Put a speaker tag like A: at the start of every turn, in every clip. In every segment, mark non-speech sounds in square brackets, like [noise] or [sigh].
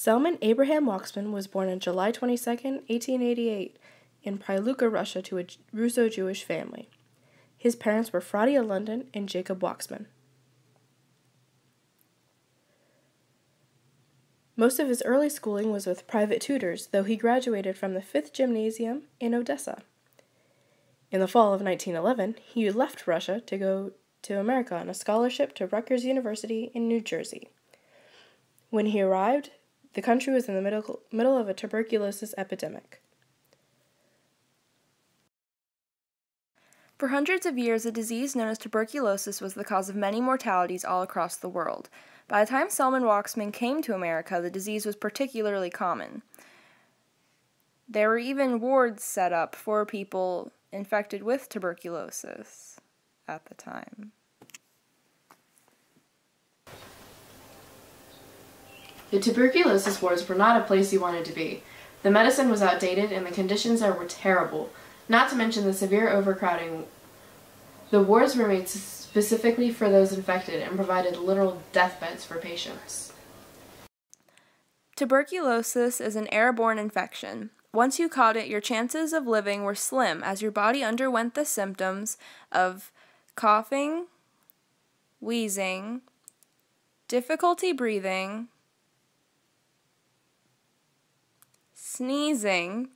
A: Selman Abraham Waksman was born on July 22, 1888, in Pryluka, Russia, to a Russo Jewish family. His parents were Fradia London and Jacob Waksman. Most of his early schooling was with private tutors, though he graduated from the Fifth Gymnasium in Odessa. In the fall of 1911, he left Russia to go to America on a scholarship to Rutgers University in New Jersey. When he arrived, the country was in the middle, middle of a tuberculosis epidemic.
B: For hundreds of years, a disease known as tuberculosis was the cause of many mortalities all across the world. By the time Selman Waksman came to America, the disease was particularly common. There were even wards set up for people infected with tuberculosis at the time.
A: The tuberculosis wards were not a place you wanted to be. The medicine was outdated and the conditions there were terrible, not to mention the severe overcrowding. The wards were made specifically for those infected and provided literal deathbeds for patients.
B: Tuberculosis is an airborne infection. Once you caught it, your chances of living were slim as your body underwent the symptoms of coughing, wheezing, difficulty breathing, sneezing,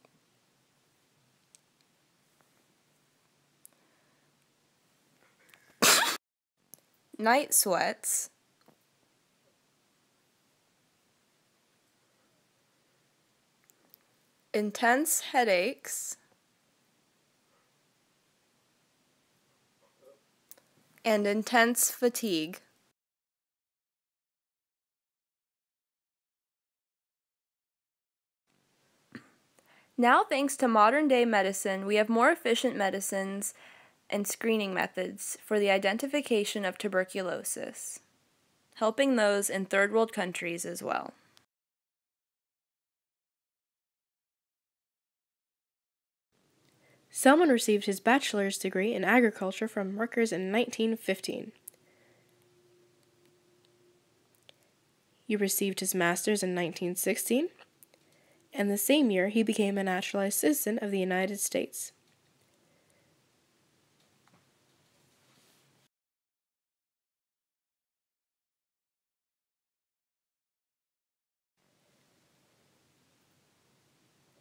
B: [coughs] night sweats, intense headaches, and intense fatigue. Now, thanks to modern day medicine, we have more efficient medicines and screening methods for the identification of tuberculosis, helping those in third world countries as well.
A: Selman received his bachelor's degree in agriculture from Rutgers in 1915. He received his master's in 1916, and the same year he became a naturalized citizen of the United States.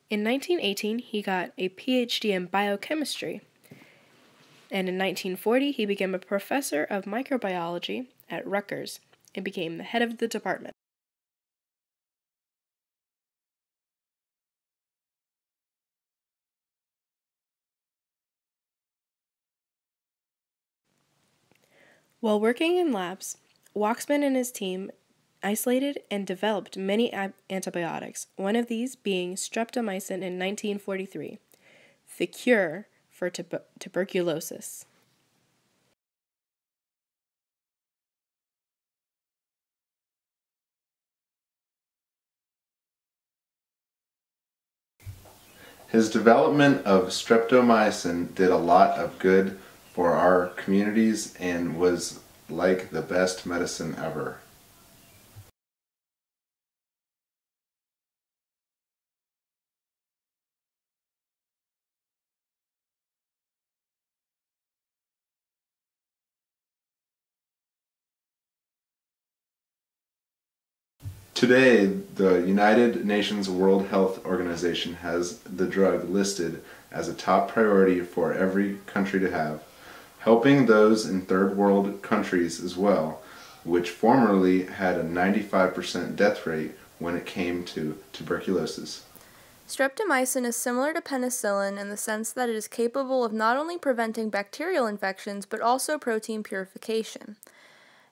A: In 1918, he got a PhD in biochemistry, and in 1940, he became a professor of microbiology at Rutgers and became the head of the department. While working in labs, Waksman and his team isolated and developed many antibiotics, one of these being streptomycin in 1943, the cure for tub- tuberculosis.
C: His development of streptomycin did a lot of good for our communities and was like the best medicine ever. Today, the United Nations World Health Organization has the drug listed as a top priority for every country to have, helping those in third world countries as well, which formerly had a 95% death rate when it came to tuberculosis.
B: Streptomycin is similar to penicillin in the sense that it is capable of not only preventing bacterial infections but also protein purification.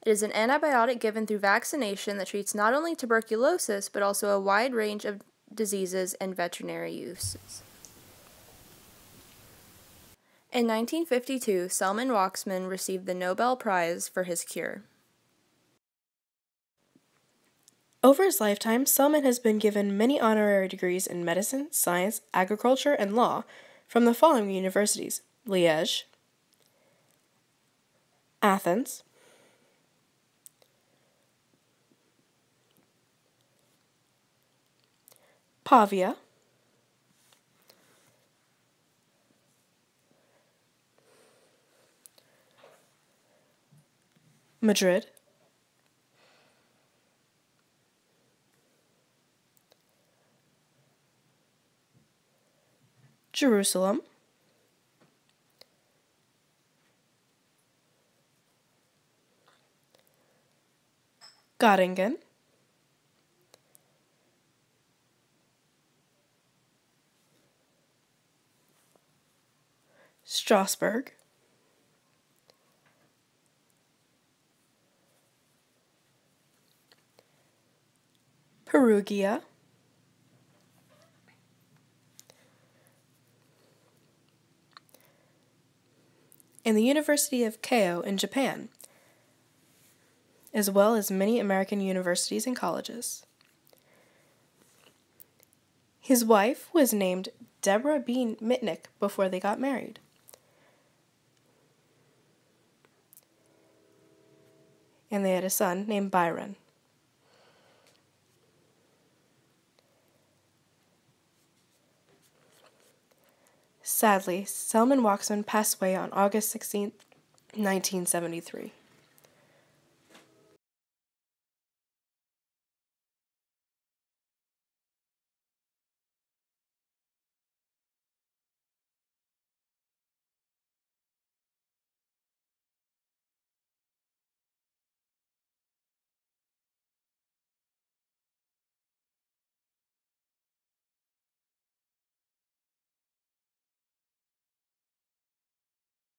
B: It is an antibiotic given through vaccination that treats not only tuberculosis but also a wide range of diseases and veterinary uses. In 1952, Selman Waksman received the Nobel Prize for his cure.
A: Over his lifetime, Selman has been given many honorary degrees in medicine, science, agriculture, and law from the following universities Liège, Athens, Pavia, Madrid, Jerusalem, Göttingen, Strasbourg, Perugia, and the University of Keio in Japan, as well as many American universities and colleges. His wife was named Deborah Bean Mitnik before they got married. And they had a son named Byron. Sadly, Selman Waksman passed away on August 16, 1973.